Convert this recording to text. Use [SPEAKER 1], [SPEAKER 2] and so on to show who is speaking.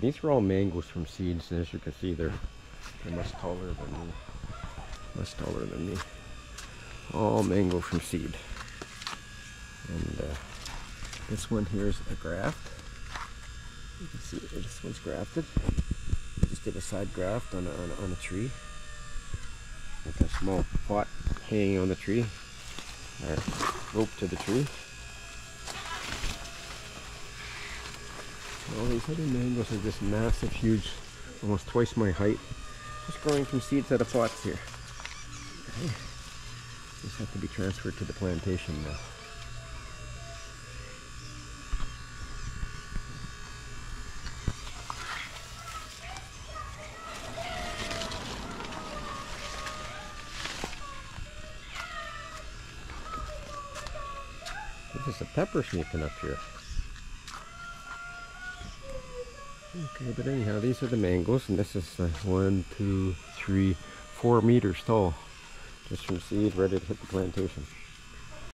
[SPEAKER 1] These are all mangoes from seeds, and as you can see, they're they're much taller than me. Much taller than me. All mango from seed. And uh, this one here is a graft. You can see this one's grafted. We just did a side graft on a, on a, on a tree. With a small pot hanging on the tree. Or rope to the tree. All these other mangoes are just massive, huge, almost twice my height. Just growing from seeds out of pots here. Okay. Just have to be transferred to the plantation now. There's a pepper sneaking up here. Okay, but anyhow, these are the mangoes, and this is uh, one, two, three, four meters tall, just from seed ready to hit the plantation.